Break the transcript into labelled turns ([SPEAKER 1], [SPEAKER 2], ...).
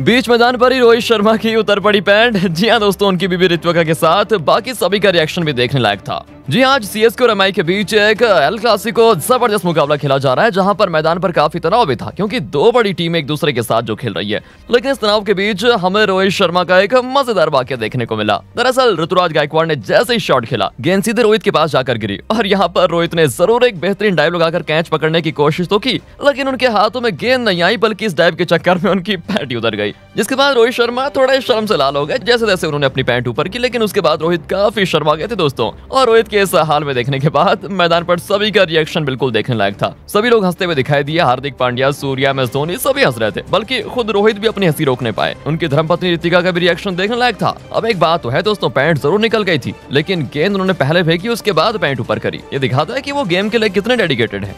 [SPEAKER 1] बीच मैदान पर ही रोहित शर्मा की उतर पड़ी पैंट। जी हाँ दोस्तों, उनकी बीबी रित्विका के साथ बाकी सभी का रिएक्शन भी देखने लायक था। जी आज सीएसके और एमआई के बीच एक एल क्लासिको ज़बरदस्त मुकाबला खेला जा रहा है, जहाँ पर मैदान पर काफ़ी तनाव भी था, क्योंकि दो बड़ी टीम एक दूसरे के साथ जो खेल रही है। लेकिन इस तनाव के बीच हमें रोहित शर्मा का एक मज़ेदार वाक्य देखने को मिला। दरअसल, ऋतुराज गायकवाड़ ने जैसे ही शॉट खेला, गेंद सीधे रोहित के पास जाकर गिरी, और यहाँ पर रोहित ने ज़रूर एक बेहतरीन डाइव लगाकर कैच पकड़ने की कोशिश तो की, लेकिन उनके हाथों में गेंद नहीं आई, बल्कि इस डाइव के चक्कर में उनकी पैंट उतर गई, जिसके बाद रोहित शर्मा थोड़ा शर्म से लाल हो गए जैसे जैसे उन्होंने अपनी पैंट ऊपर की, लेकिन उसके बाद रोहित काफ़ी शर्मा गए थे दोस्तों, और रोहित के इस हाल में देखने के बाद मैदान पर सभी का रिएक्शन बिल्कुल देखने लायक था। सभी लोग हँसते हुए दिखाई दिए। हार्दिक पांड्या, सूर्या एम धोनी सभी हंस रहे थे, बल्कि खुद रोहित भी अपनी हँसी रोकने पाए। उनकी धर्मपत्नी रितिका का भी रिएक्शन देखने लायक था। अब एक बात तो है दोस्तों, पैंट ज़रूर निकल गई थी, लेकिन गेंद उन्होंने पहले फेंकी, उसके बाद पैंट ऊपर करी। ये दिखाता है की वो गेम के लिए कितने डेडिकेटेड है।